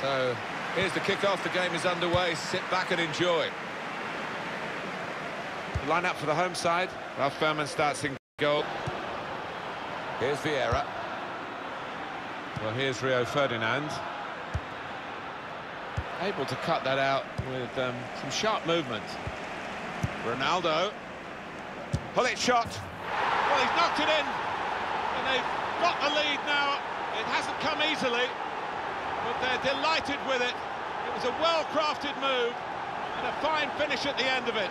So here's the kick-off. The game is underway. Sit back and enjoy. Line up for the home side. Ralf Fährmann starts in goal. Here's Vieira. Well, here's Rio Ferdinand. Able to cut that out with um, some sharp movement. Ronaldo. Pull it shot. Well, he's knocked it in. And they've got the lead now. It hasn't come easily. But they're delighted with it. It was a well-crafted move and a fine finish at the end of it.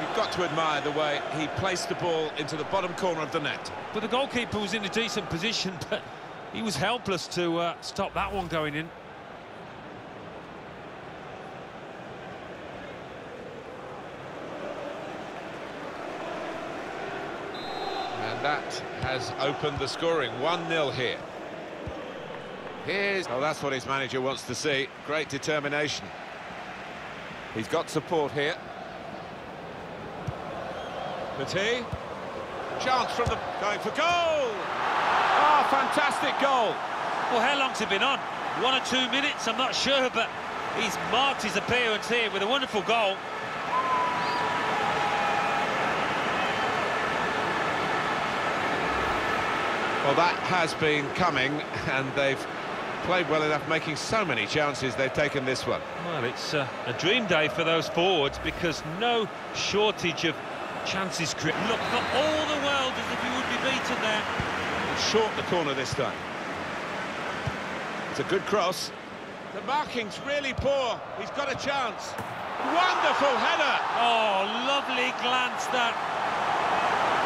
You've got to admire the way he placed the ball into the bottom corner of the net. But the goalkeeper was in a decent position, but he was helpless to uh, stop that one going in. And that has opened the scoring. 1-0 here. Here's... Oh, that's what his manager wants to see. Great determination. He's got support here. Petit. Chance from the... Going for goal! Oh, fantastic goal! Well, how long's it been on? One or two minutes, I'm not sure, but he's marked his appearance here with a wonderful goal. Well, that has been coming, and they've played well enough, making so many chances, they've taken this one. Well, it's uh, a dream day for those forwards because no shortage of chances created. Look for all the world as if he would be beaten there. Short the corner this time. It's a good cross. The marking's really poor. He's got a chance. Wonderful header! Oh, lovely glance that.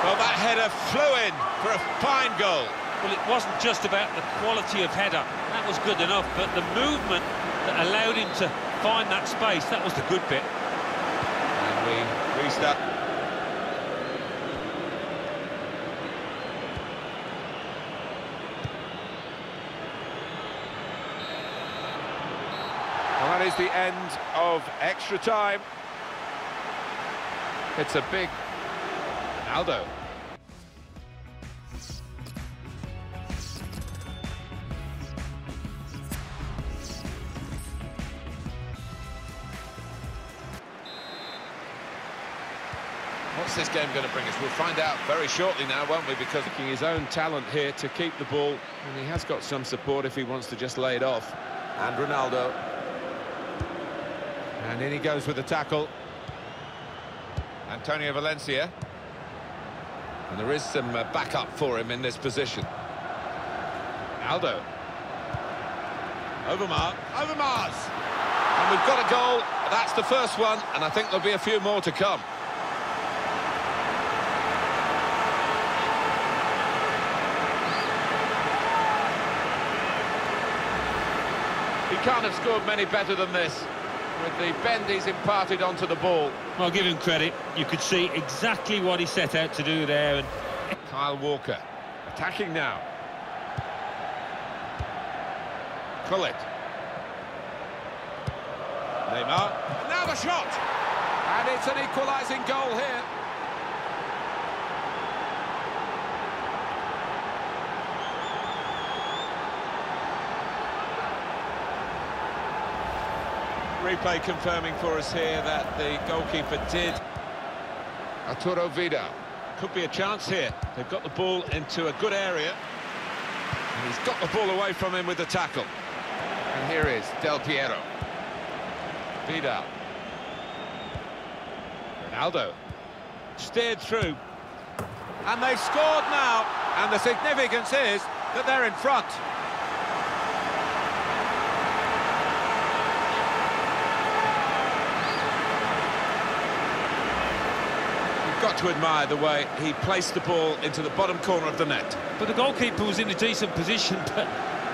Well, that header flew in for a fine goal. Well, it wasn't just about the quality of header. That was good enough, but the movement that allowed him to find that space, that was the good bit. And we restart. Well, that is the end of extra time. It's a big Aldo. What's this game going to bring us? We'll find out very shortly now, won't we? Because looking his own talent here to keep the ball, and he has got some support if he wants to just lay it off. And Ronaldo. And in he goes with the tackle. Antonio Valencia. And there is some uh, backup for him in this position. Aldo. Overmars. Overmars! And we've got a goal. That's the first one, and I think there'll be a few more to come. He can't have scored many better than this, with the bend he's imparted onto the ball. Well, give him credit. You could see exactly what he set out to do there. And Kyle Walker, attacking now. Gullit. Neymar, now the shot! And it's an equalising goal here. Replay confirming for us here that the goalkeeper did. Arturo Vidal. Could be a chance here. They've got the ball into a good area. And he's got the ball away from him with the tackle. And here is Del Piero. Vidal. Ronaldo. Steered through. And they've scored now. And the significance is that they're in front. To admire the way he placed the ball into the bottom corner of the net. But the goalkeeper was in a decent position, but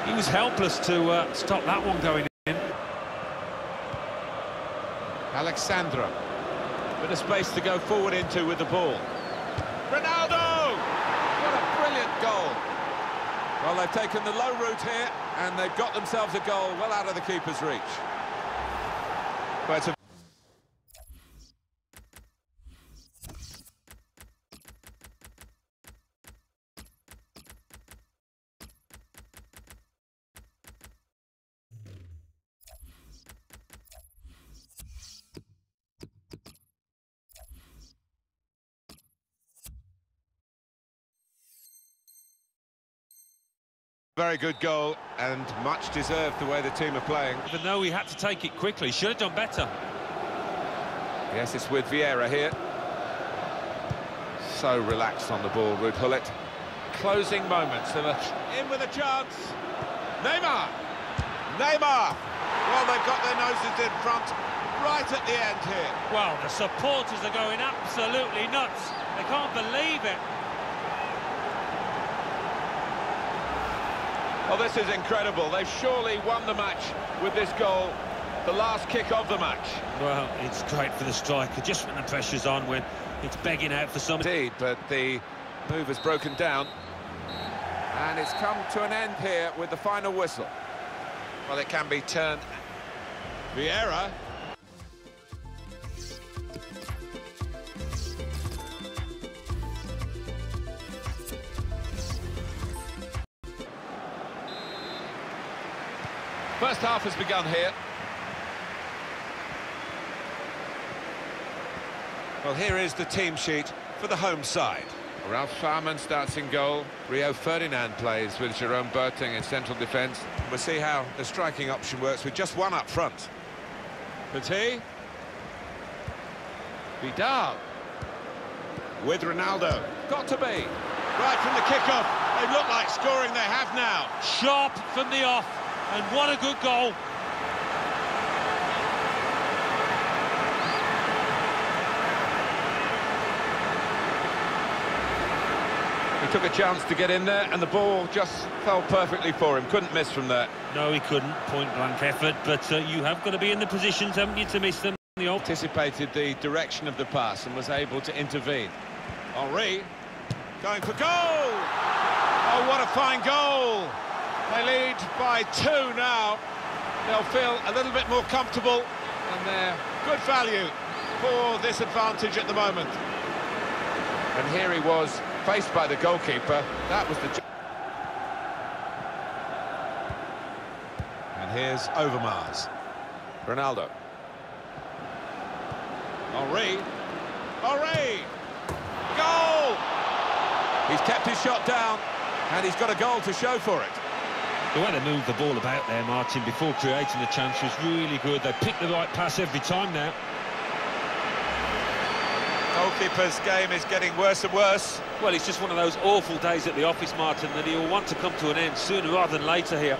he was helpless to uh, stop that one going in. Alexandra. Bit of space to go forward into with the ball. Ronaldo! What a brilliant goal. Well, they've taken the low route here, and they've got themselves a goal well out of the keeper's reach. But Very good goal and much deserved the way the team are playing. Even though he had to take it quickly, should have done better. Yes, it's with Vieira here. So relaxed on the ball, Ruud Gullit. Closing moments of a... In with a chance. Neymar! Neymar! Well, they've got their noses in front right at the end here. Well, the supporters are going absolutely nuts. They can't believe it. Well, this is incredible. They've surely won the match with this goal, the last kick of the match. Well, it's great for the striker, just when the pressure's on, when it's begging out for something. Indeed, but the move has broken down. And it's come to an end here with the final whistle. Well, it can be turned. Vieira. First half has begun here. Well, here is the team sheet for the home side. Ralf Fährmann starts in goal. Rio Ferdinand plays with Jerome Boateng in central defence. We'll see how the striking option works with just one up front. Petit. Vidal. With Ronaldo. Got to be. Right from the kick-off. They look like scoring. They have now. Sharp from the off, and what a good goal. He took a chance to get in there, and the ball just fell perfectly for him. Couldn't miss from there. No, he couldn't. Point-blank effort, but uh, you have got to be in the positions, haven't you, to miss them? He Anticipated the direction of the pass and was able to intervene. Henry going for goal! Oh, what a fine goal! They lead by two now. They'll feel a little bit more comfortable, and they're good value for this advantage at the moment. And here he was, faced by the goalkeeper. That was the... And here's Overmars. Ronaldo. Henry. Henry! Goal! He's kept his shot down, and he's got a goal to show for it. The way they moved the ball about there, Martin, before creating the chance was really good. They picked the right pass every time now. Goalkeeper's game is getting worse and worse. Well, it's just one of those awful days at the office, Martin, that he'll want to come to an end sooner rather than later here.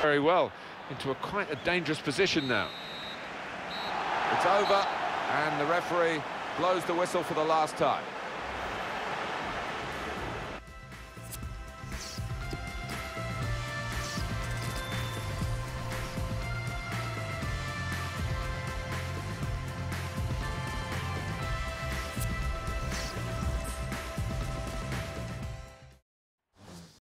Very well, into a quite a dangerous position now. It's over, and the referee blows the whistle for the last time.